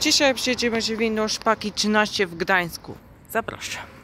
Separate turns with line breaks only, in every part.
Dzisiaj przyjedziemy się windą Szpaki 13 w Gdańsku. Zapraszam.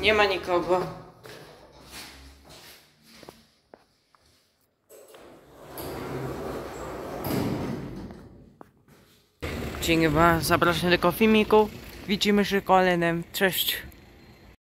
Nie ma nikogo. Dzięki wam, zapraszam do filmiku. Widzimy się kolejnym. Cześć.